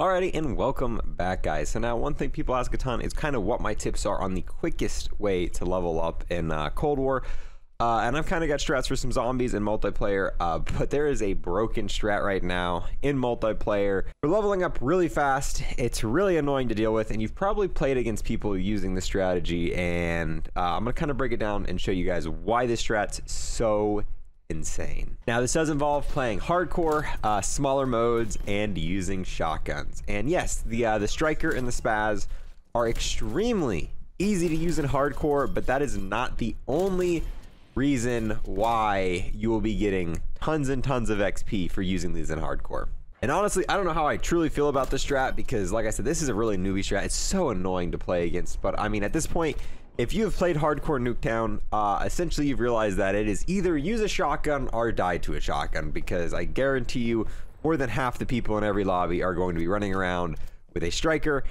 Alrighty, and welcome back, guys. So now, one thing people ask a ton is kind of what my tips are on the quickest way to level up in uh, Cold War. Uh, and I've kind of got strats for some zombies in multiplayer, uh, but there is a broken strat right now in multiplayer. We're leveling up really fast. It's really annoying to deal with, and you've probably played against people using the strategy. And uh, I'm going to kind of break it down and show you guys why this strat's so insane. Now, this does involve playing hardcore, uh, smaller modes, and using shotguns. And yes, the uh, the striker and the spaz are extremely easy to use in hardcore, but that is not the only reason why you will be getting tons and tons of XP for using these in hardcore. And honestly, I don't know how I truly feel about this strat because, like I said, this is a really newbie strat. It's so annoying to play against. But I mean, at this point, if you have played hardcore Nuketown, uh, essentially you've realized that it is either use a shotgun or die to a shotgun because I guarantee you more than half the people in every lobby are going to be running around with a striker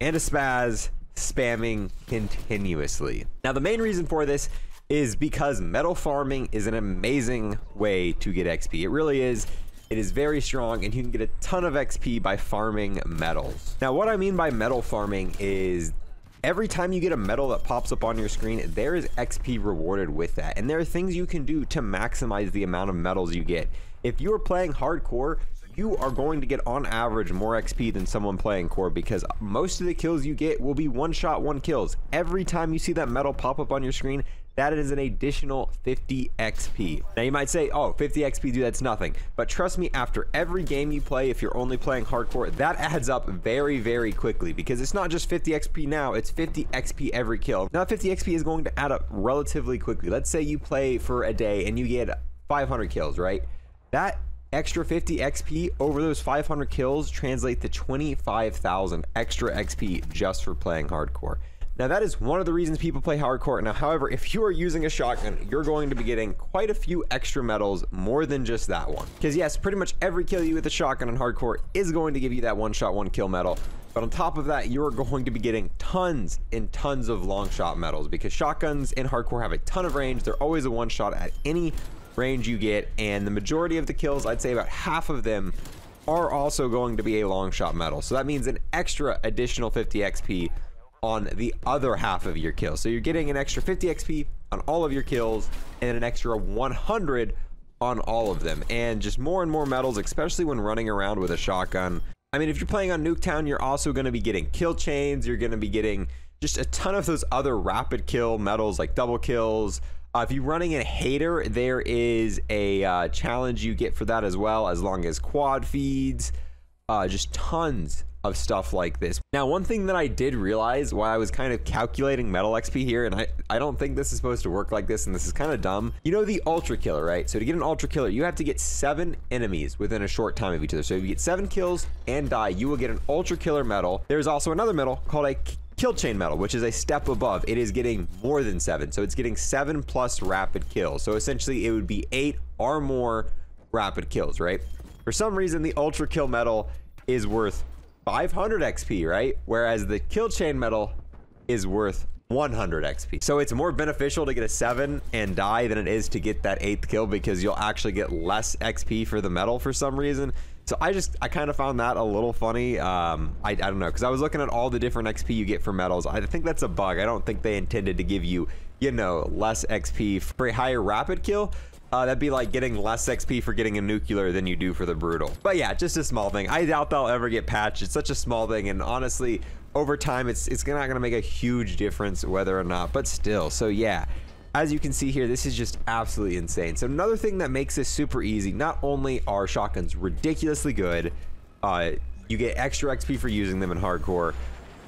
and a spaz spamming continuously. Now the main reason for this is because medal farming is an amazing way to get XP. It really is. It is very strong and you can get a ton of XP by farming medals. Now what I mean by medal farming is Every time you get a medal that pops up on your screen, there is XP rewarded with that. And there are things you can do to maximize the amount of medals you get. If you are playing hardcore, you are going to get on average more XP than someone playing core because most of the kills you get will be one shot, one kills. Every time you see that medal pop up on your screen, that is an additional 50 XP. Now you might say, oh, 50 XP, dude, that's nothing. But trust me, after every game you play, if you're only playing hardcore, that adds up very, very quickly because it's not just 50 XP now, it's 50 XP every kill. Now 50 XP is going to add up relatively quickly. Let's say you play for a day and you get 500 kills, right? That extra 50 XP over those 500 kills translate to 25,000 extra XP just for playing hardcore. Now that is one of the reasons people play hardcore. Now, however, if you are using a shotgun, you're going to be getting quite a few extra medals more than just that one. Because yes, pretty much every kill you with a shotgun in hardcore is going to give you that one shot, one kill medal. But on top of that, you're going to be getting tons and tons of long shot medals because shotguns in hardcore have a ton of range. They're always a one shot at any range you get. And the majority of the kills, I'd say about half of them are also going to be a long shot medal. So that means an extra additional 50 XP on the other half of your kills. So you're getting an extra 50 XP on all of your kills and an extra 100 on all of them. And just more and more medals, especially when running around with a shotgun. I mean, if you're playing on Nuketown, you're also going to be getting kill chains. You're going to be getting just a ton of those other rapid kill medals like double kills. Uh, if you're running in a hater, there is a uh, challenge you get for that as well, as long as quad feeds. Uh, just tons of stuff like this. Now, one thing that I did realize while I was kind of calculating medal XP here, and I, I don't think this is supposed to work like this, and this is kind of dumb. You know the Ultra Killer, right? So to get an Ultra Killer, you have to get seven enemies within a short time of each other. So if you get seven kills and die, you will get an Ultra Killer medal. There's also another medal called a kill chain medal, which is a step above. It is getting more than seven. So it's getting seven plus rapid kills. So essentially it would be eight or more rapid kills, right? For some reason, the Ultra Kill medal is worth 500 XP, right? Whereas the kill chain medal is worth 100 XP. So it's more beneficial to get a 7 and die than it is to get that 8th kill because you'll actually get less XP for the medal for some reason. So I just, I kind of found that a little funny. Um, I, I don't know, because I was looking at all the different XP you get for medals. I think that's a bug. I don't think they intended to give you, you know, less XP for a higher rapid kill. Uh, that'd be like getting less XP for getting a nuclear than you do for the brutal. But yeah, just a small thing. I doubt they'll ever get patched. It's such a small thing, and honestly, over time, it's it's not gonna make a huge difference whether or not. But still, so yeah. As you can see here, this is just absolutely insane. So another thing that makes this super easy, not only are shotguns ridiculously good, uh, you get extra XP for using them in hardcore,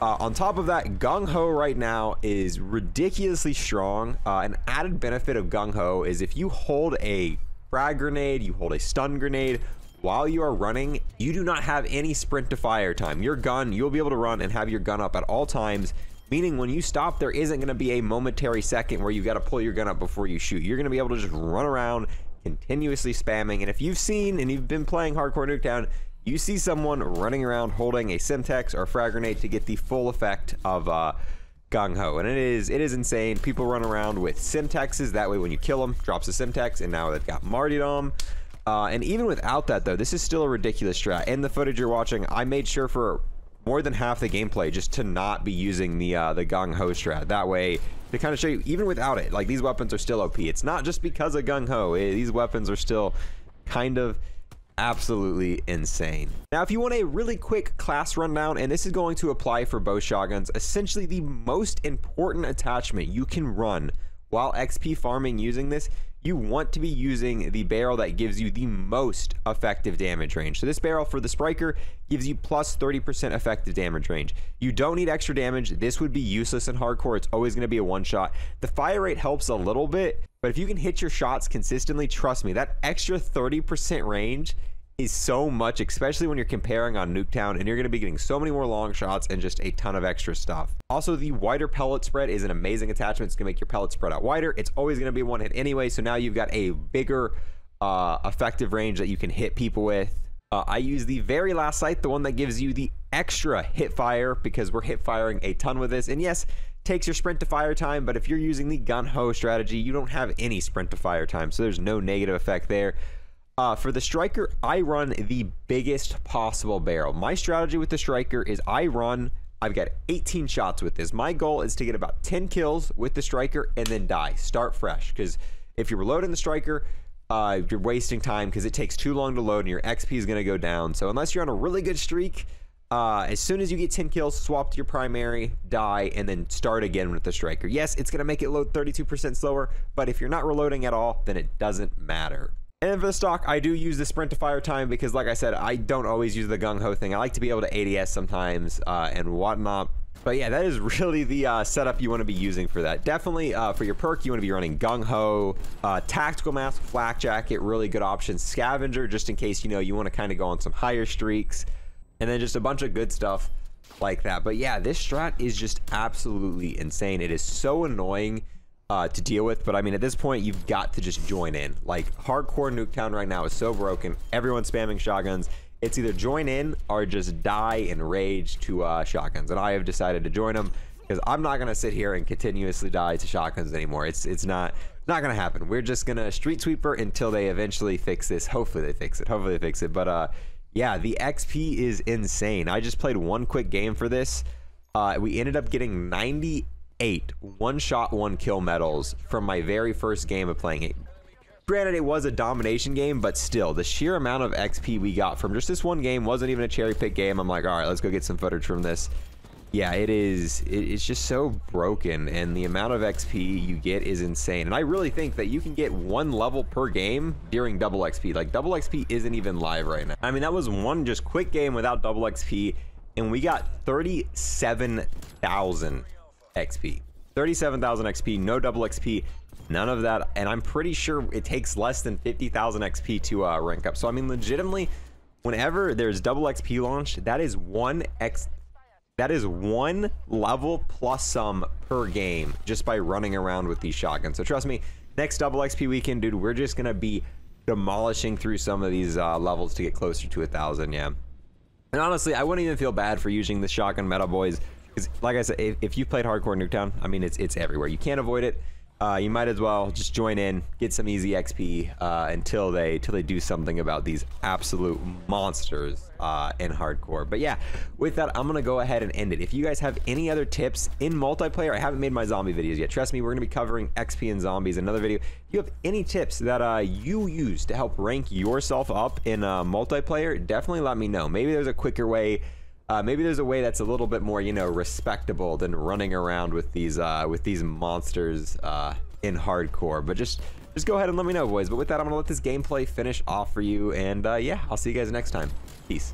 uh, on top of that, Gung Ho right now is ridiculously strong. Uh, an added benefit of Gung Ho is if you hold a frag grenade, you hold a stun grenade, while you are running, you do not have any sprint to fire time. Your gun, you'll be able to run and have your gun up at all times, meaning when you stop, there isn't going to be a momentary second where you've got to pull your gun up before you shoot. You're going to be able to just run around continuously spamming. And if you've seen and you've been playing Hardcore Nuketown, you see someone running around holding a Semtex or a frag grenade to get the full effect of uh, Gung Ho. And it is it is insane. People run around with Semtexes. That way when you kill them, drops a Semtex. And now they've got Martyrdom. Uh, and even without that, though, this is still a ridiculous strat. In the footage you're watching, I made sure for more than half the gameplay just to not be using the uh, the gung ho strat. That way, to kind of show you, even without it, like these weapons are still OP. It's not just because of gung ho. Eh, these weapons are still kind of absolutely insane. Now, if you want a really quick class rundown, and this is going to apply for both shotguns, essentially the most important attachment you can run while XP farming using this you want to be using the barrel that gives you the most effective damage range. So this barrel for the Striker gives you plus 30% effective damage range. You don't need extra damage. This would be useless in hardcore. It's always going to be a one shot. The fire rate helps a little bit, but if you can hit your shots consistently, trust me, that extra 30% range is so much, especially when you're comparing on Nuketown, and you're going to be getting so many more long shots and just a ton of extra stuff. Also, the wider pellet spread is an amazing attachment. It's going to make your pellet spread out wider. It's always going to be one hit anyway, so now you've got a bigger uh, effective range that you can hit people with. Uh, I use the very last sight, the one that gives you the extra hit fire because we're hit firing a ton with this. And yes, takes your sprint to fire time, but if you're using the gung ho strategy, you don't have any sprint to fire time, so there's no negative effect there. Uh, for the striker, I run the biggest possible barrel. My strategy with the striker is I run, I've got 18 shots with this. My goal is to get about 10 kills with the striker and then die. Start fresh. Because if you're reloading the striker, uh, you're wasting time because it takes too long to load and your XP is going to go down. So unless you're on a really good streak, uh, as soon as you get 10 kills, swap to your primary, die, and then start again with the striker. Yes, it's going to make it load 32% slower, but if you're not reloading at all, then it doesn't matter. And then for the stock, I do use the sprint to fire time because, like I said, I don't always use the gung ho thing. I like to be able to ADS sometimes uh, and whatnot. But yeah, that is really the uh, setup you want to be using for that. Definitely uh, for your perk, you want to be running Gung Ho, uh, Tactical Mask, Flak Jacket, really good options. Scavenger, just in case, you know, you want to kind of go on some higher streaks. And then just a bunch of good stuff like that. But yeah, this strat is just absolutely insane. It is so annoying uh, to deal with. But I mean, at this point, you've got to just join in. Like, hardcore Nuketown right now is so broken. Everyone's spamming shotguns. It's either join in or just die in rage to uh, shotguns. And I have decided to join them because I'm not gonna sit here and continuously die to shotguns anymore. It's it's not not gonna happen. We're just gonna street sweeper until they eventually fix this. Hopefully they fix it. Hopefully they fix it. But uh, yeah, the XP is insane. I just played one quick game for this. Uh, we ended up getting 90 eight one shot, one kill medals from my very first game of playing it. Granted, it was a domination game, but still, the sheer amount of XP we got from just this one game wasn't even a cherry pick game. I'm like, all right, let's go get some footage from this. Yeah, it is. It's just so broken, and the amount of XP you get is insane. And I really think that you can get one level per game during double XP. Like, double XP isn't even live right now. I mean, that was one just quick game without double XP, and we got 37,000 XP. 37,000 XP, no double XP, none of that. And I'm pretty sure it takes less than 50,000 XP to uh, rank up. So, I mean, legitimately, whenever there's double XP launched, that is one X. That is one level plus some per game just by running around with these shotguns. So trust me, next double XP weekend, dude, we're just gonna be demolishing through some of these uh, levels to get closer to a thousand. Yeah. And honestly, I wouldn't even feel bad for using the shotgun meta, boys. Because, like I said, if, if you played hardcore Nuketown, I mean, it's it's everywhere. You can't avoid it. Uh, you might as well just join in, get some easy XP uh, until they until they do something about these absolute monsters uh, in hardcore. But yeah, with that, I'm gonna go ahead and end it. If you guys have any other tips in multiplayer, I haven't made my zombie videos yet. Trust me, we're gonna be covering XP and zombies another video. If you have any tips that uh, you use to help rank yourself up in uh, multiplayer, definitely let me know. Maybe there's a quicker way uh, maybe there's a way that's a little bit more, you know, respectable than running around with these uh, with these monsters uh, in hardcore. But just just go ahead and let me know, boys. But with that, I'm gonna let this gameplay finish off for you, and uh, yeah, I'll see you guys next time. Peace.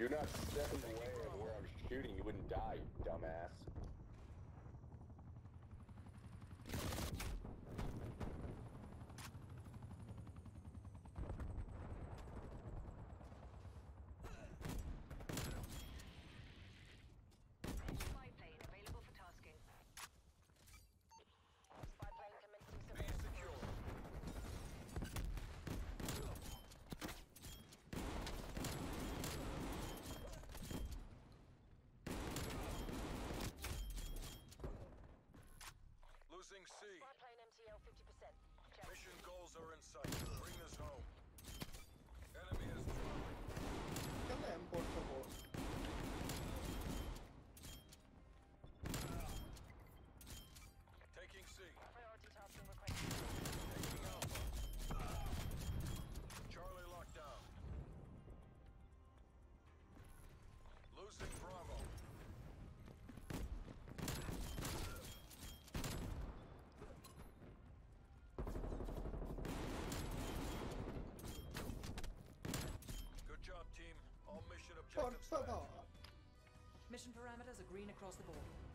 You're not stepping away of where I'm shooting. You wouldn't die, you dumbass. Mission parameters are green across the board.